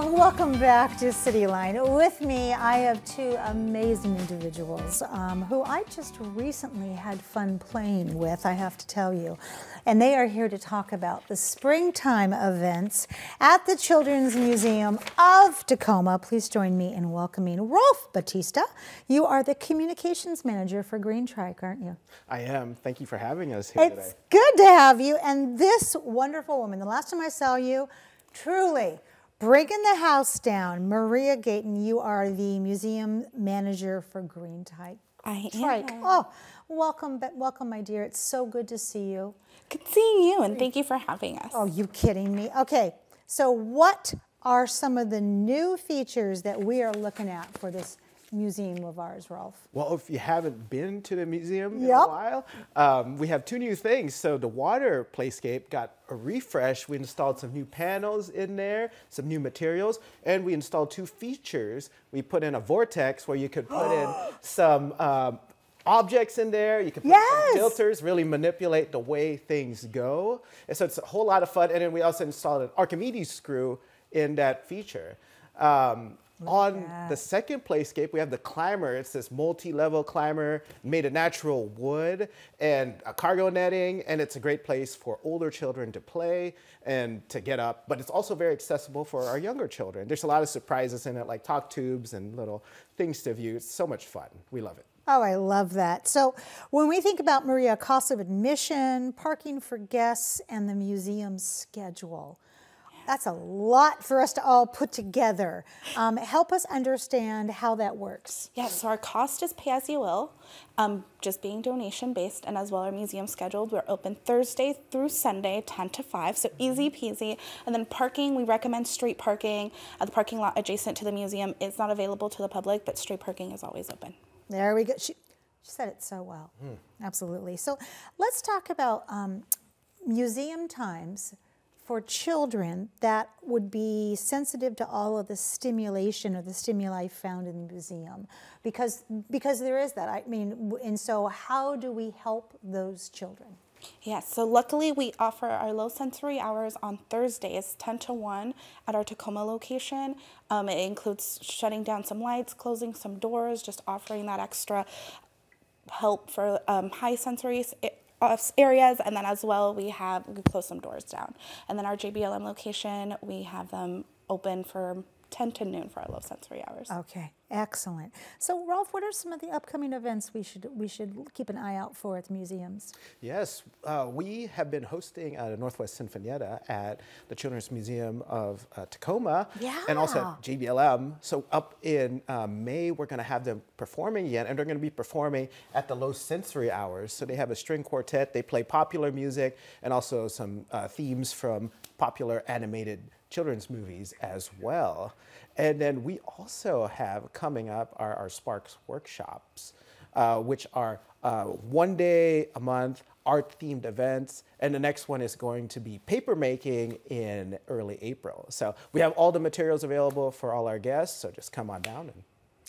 Well, welcome back to Cityline. With me, I have two amazing individuals um, who I just recently had fun playing with, I have to tell you. And they are here to talk about the springtime events at the Children's Museum of Tacoma. Please join me in welcoming Rolf Batista. You are the communications manager for Greentrike, aren't you? I am. Thank you for having us here it's today. It's good to have you. And this wonderful woman, the last time I saw you, truly breaking the house down. Maria Gayton, you are the museum manager for Greentrike. I Trike. am. Oh, welcome, welcome, my dear. It's so good to see you. Good seeing you, and thank you for having us. Oh, you kidding me? Okay, so what are some of the new features that we are looking at for this museum of ours, Rolf? Well, if you haven't been to the museum in a while, um, we have two new things. So the water playscape got a refresh. We installed some new panels in there, some new materials, and we installed two features. We put in a vortex where you could put in some um, objects in there. You can put yes. filters, really manipulate the way things go. And so it's a whole lot of fun. And then we also installed an Archimedes screw in that feature. Um, on the second playscape, we have the climber. It's this multi-level climber made of natural wood and a cargo netting, and it's a great place for older children to play and to get up, but it's also very accessible for our younger children. There's a lot of surprises in it, like talk tubes and little things to view. It's so much fun. We love it. Oh, I love that. So when we think about Maria, cost of admission, parking for guests, and the museum schedule, that's a lot for us to all put together. Um, help us understand how that works. Yes, so our cost is pay as you will, um, just being donation based, and as well our museum scheduled. We're open Thursday through Sunday, 10 to 5, so easy peasy. And then parking, we recommend street parking. Uh, the parking lot adjacent to the museum is not available to the public, but street parking is always open. There we go. She, she said it so well. Mm. Absolutely. So let's talk about um, museum times for children that would be sensitive to all of the stimulation or the stimuli found in the museum. Because because there is that. I mean and so how do we help those children? Yes, so luckily we offer our low sensory hours on Thursdays, 10 to 1 at our Tacoma location. Um, it includes shutting down some lights, closing some doors, just offering that extra help for um, high sensory areas. And then as well, we have, we close some doors down. And then our JBLM location, we have them open for 10 to noon for our low sensory hours. Okay. Excellent. So, Rolf, what are some of the upcoming events we should we should keep an eye out for at the museums? Yes, uh, we have been hosting a Northwest Sinfonietta at the Children's Museum of uh, Tacoma, yeah. and also at JBLM. So up in uh, May, we're going to have them performing again, and they're going to be performing at the low sensory hours. So they have a string quartet. They play popular music and also some uh, themes from popular animated children's movies as well. And then we also have coming up are our Sparks workshops, uh, which are uh, one day a month art themed events. And the next one is going to be paper making in early April. So we have all the materials available for all our guests. So just come on down and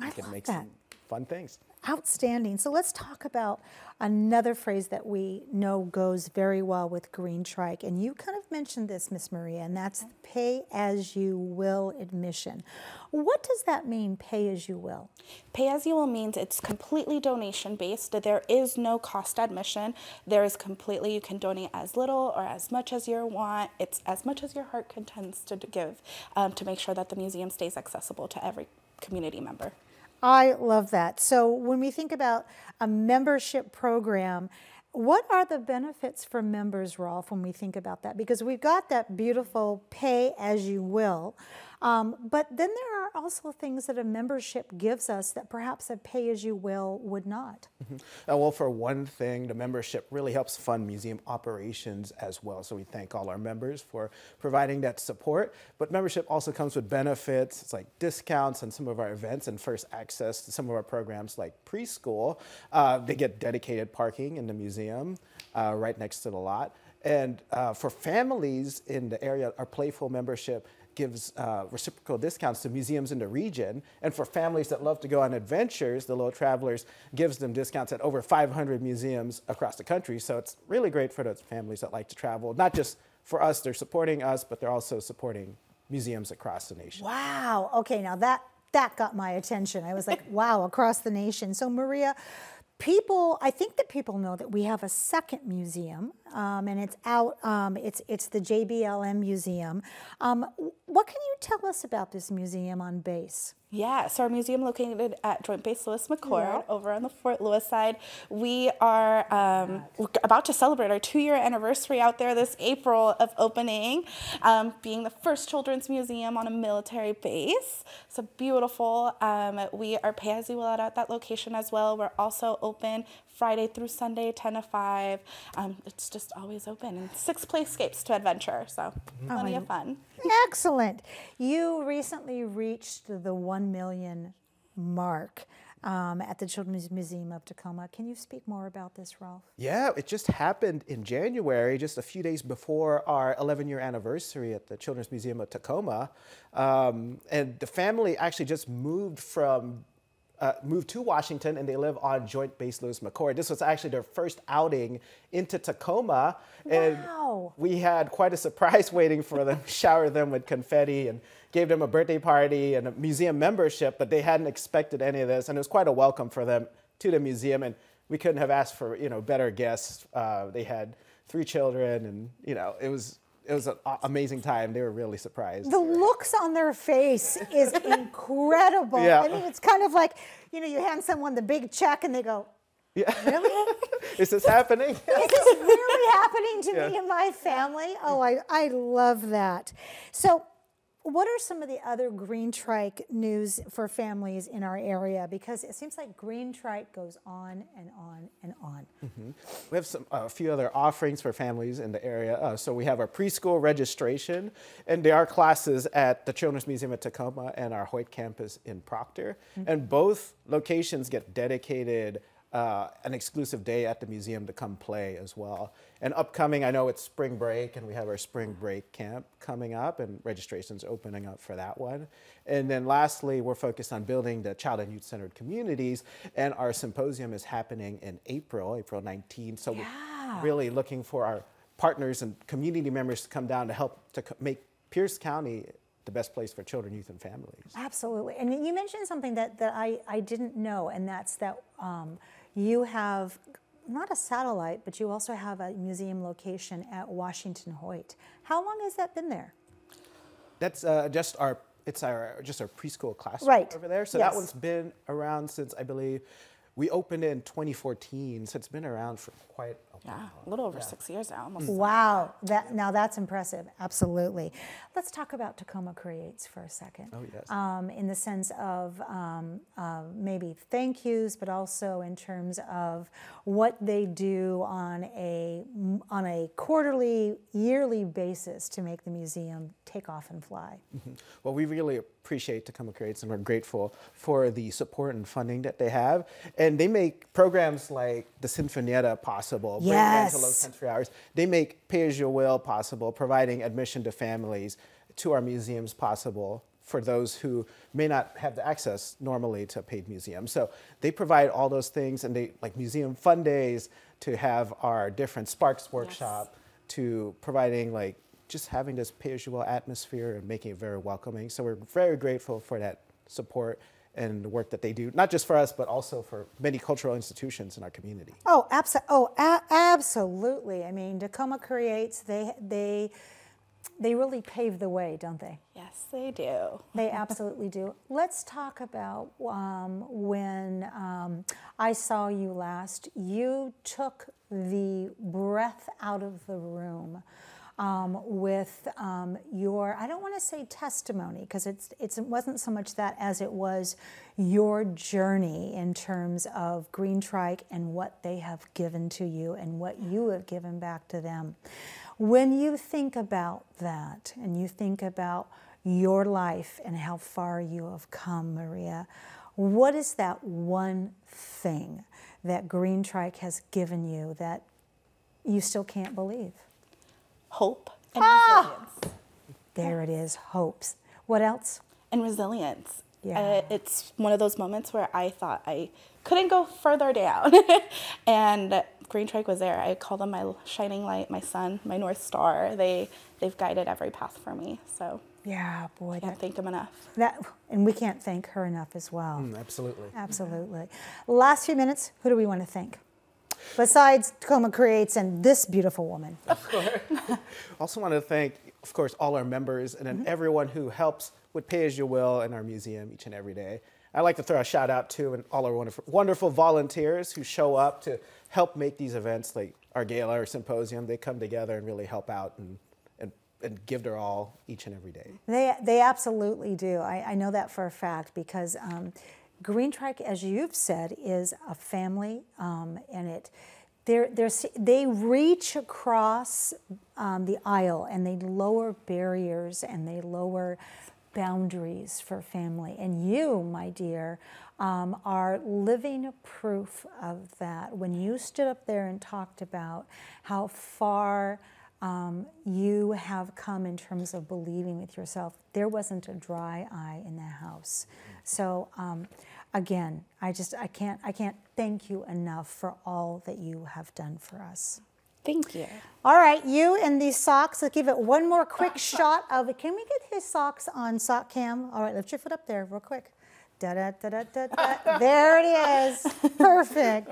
I can make that. some fun things. Outstanding. So let's talk about another phrase that we know goes very well with Greentrike. And you kind of mentioned this, Miss Maria, and that's pay as you will admission. What does that mean, pay as you will? Pay as you will means it's completely donation based. There is no cost admission. There is completely, you can donate as little or as much as you want. It's as much as your heart contends to give um, to make sure that the museum stays accessible to every community member. I love that. So when we think about a membership program, what are the benefits for members, Rolf, when we think about that? Because we've got that beautiful pay as you will, um, but then there are also things that a membership gives us that perhaps a pay as you will would not. Mm -hmm. uh, well, for one thing, the membership really helps fund museum operations as well. So we thank all our members for providing that support. But membership also comes with benefits. It's like discounts on some of our events and first access to some of our programs like preschool. Uh, they get dedicated parking in the museum uh, right next to the lot. And uh, for families in the area, our Playful membership gives uh, reciprocal discounts to museums in the region. And for families that love to go on adventures, the Little Travelers gives them discounts at over 500 museums across the country. So it's really great for those families that like to travel. Not just for us, they're supporting us, but they're also supporting museums across the nation. Wow. Okay, now that that got my attention. I was like, wow, across the nation. So Maria, people, I think that people know that we have a second museum, um, and it's out. Um, it's it's the JBLM Museum. Um, what can you tell us about this museum on base? Yeah, so our museum located at Joint Base Lewis McChord Yeah. over on the Fort Lewis side. We are um, about to celebrate our two year anniversary out there this April of opening, um, being the first children's museum on a military base. So beautiful. Um, we are pay as you will out at that location as well. We're also open Friday through Sunday, 10 to 5. Um, it's just always open and six playscapes to adventure. So plenty I- of fun. Excellent. You recently reached the one million mark um, at the Children's Museum of Tacoma. Can you speak more about this, Ralph? Yeah, it just happened in January, just a few days before our 11 year anniversary at the Children's Museum of Tacoma. Um, and the family actually just moved from. Uh, moved to Washington and they live on Joint Base Lewis McChord. This was actually their first outing into Tacoma. And Wow. we had quite a surprise waiting for them, showered them with confetti and gave them a birthday party and a museum membership, but they hadn't expected any of this. And it was quite a welcome for them to the museum. And we couldn't have asked for, you know, better guests. Uh, they had three children and, you know, it was, it was an amazing time. They were really surprised. The looks on their face is incredible. Yeah. I mean, it's kind of like, you know, you hand someone the big check and they go, Yeah. Really? Is this happening? Is this really happening to Yeah. me and my family? Oh, mm. I, I love that. So, what are some of the other Greentrike news for families in our area? Because it seems like Greentrike goes on and on and on. We have some, a few other offerings for families in the area. Uh, so we have our preschool registration, and there are classes at the Children's Museum at Tacoma and our Hoyt campus in Proctor. And both locations get dedicated uh, an exclusive day at the museum to come play as well. And upcoming, I know it's spring break, and we have our spring break camp coming up, and registration's opening up for that one. And then lastly, we're focused on building the child and youth centered communities, and our symposium is happening in April, April 19th. So Yeah. we're really looking for our partners and community members to come down to help to make Pierce County the best place for children, youth, and families. Absolutely. And you mentioned something that, that I, I didn't know, and that's that um, you have not a satellite, but you also have a museum location at Washington Hoyt. How long has that been there? That's uh, just our it's our just our preschool classroom Right. over there. So Yes. that one's been around since I believe we opened in 2014. So it's been around for quite a Yeah, while. a little over six years now, almost. Wow, that now that's impressive. Absolutely. Let's talk about Tacoma Creates for a second. Oh, yes. Um, in the sense of um, uh, maybe thank yous, but also in terms of what they do on a on a quarterly, yearly basis to make the museum take off and fly. Well, we really appreciate Tacoma Creates and we're grateful for the support and funding that they have. And they make programs like the Sinfonietta possible, Bring Rent to Low Yes. Hours. They make Pay As You Will possible, providing admission to families to our museums possible for those who may not have the access normally to a paid museum. So they provide all those things and they like museum fun days to have our different Sparks workshop to providing like just having this pay as you will atmosphere and making it very welcoming. So we're very grateful for that support and the work that they do, not just for us, but also for many cultural institutions in our community. Oh, abso- oh a- absolutely. I mean, Tacoma Creates, they, they, they really pave the way, don't they? Yes, they do. They absolutely do. Let's talk about um, when um, I saw you last. You took the breath out of the room um, with um, your, I don't want to say testimony, because it's, it's, it wasn't so much that as it was your journey in terms of Greentrike and what they have given to you and what you have given back to them. When you think about that and you think about your life and how far you have come, Maria, what is that one thing that Greentrike has given you that you still can't believe? Hope and Ah! resilience. There it is, hopes. What else? And resilience. Yeah. Uh, it's one of those moments where I thought I couldn't go further down. and Greentrike was there. I call them my shining light, my sun, my North Star. They, they've guided every path for me. So Yeah, boy, Can't that, thank them enough. that, and we can't thank her enough as well. Mm, absolutely. Absolutely. Last few minutes, who do we want to thank? Besides Tacoma Creates and this beautiful woman. Of course. Also want to thank, of course, all our members and then everyone who helps with Pay As You Will in our museum each and every day. I'd like to throw a shout out to and all our wonderful, wonderful volunteers who show up to help make these events like our gala or symposium. They come together and really help out and, and, and give their all each and every day. They, they absolutely do. I, I know that for a fact because um, Greentrike, as you've said, is a family, um, and it they're, they're, they reach across um, the aisle and they lower barriers and they lower boundaries for family. And you, my dear, um, are living proof of that. When you stood up there and talked about how far um, you have come in terms of believing with yourself, there wasn't a dry eye in the house. So um, again, I just I can't I can't thank you enough for all that you have done for us. Thank you. All right, you and these socks. Let's give it one more quick shot of it. Can we get his socks on sock cam? All right, lift your foot up there real quick. Da da da da da. da. there it is. Perfect.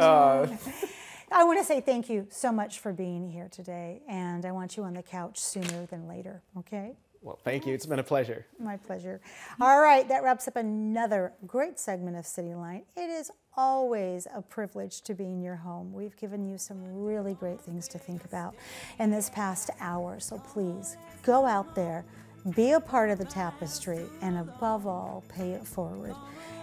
I want to say thank you so much for being here today, and I want you on the couch sooner than later. Okay. Well, thank you. It's been a pleasure. My pleasure. All right, that wraps up another great segment of Cityline. It is always a privilege to be in your home. We've given you some really great things to think about in this past hour, so please go out there, be a part of the tapestry, and above all, pay it forward.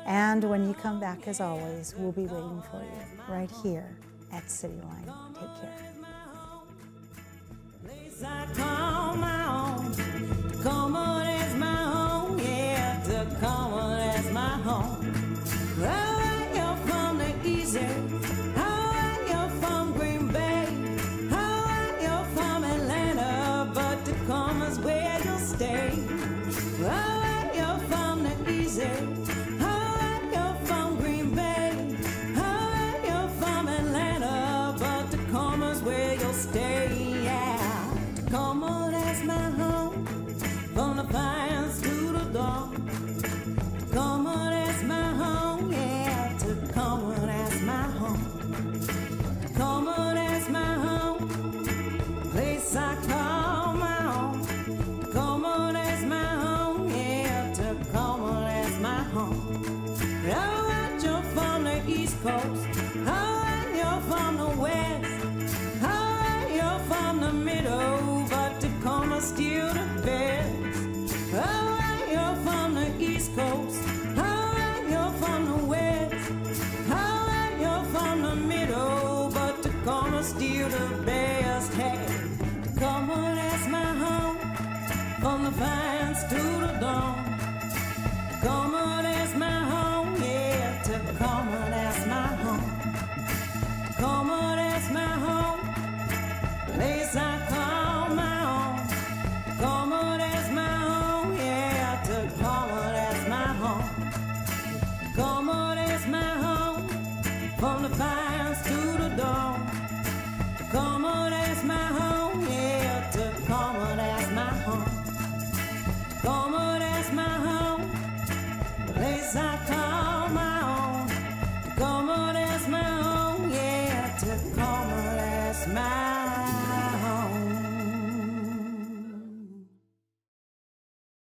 And when you come back, as always, we'll be waiting for you right here at Cityline. Take care. Still the best. Hey, Tacoma, that's my home. From the pines to the dawn. Tacoma, that's my home. Yeah, Tacoma, that's my home. Tacoma, that's my home. Place I call my own. Tacoma, that's my home. Yeah, Tacoma, that's my home. Tacoma, that's my home. From the pines to the dawn. Tacoma, that's my home.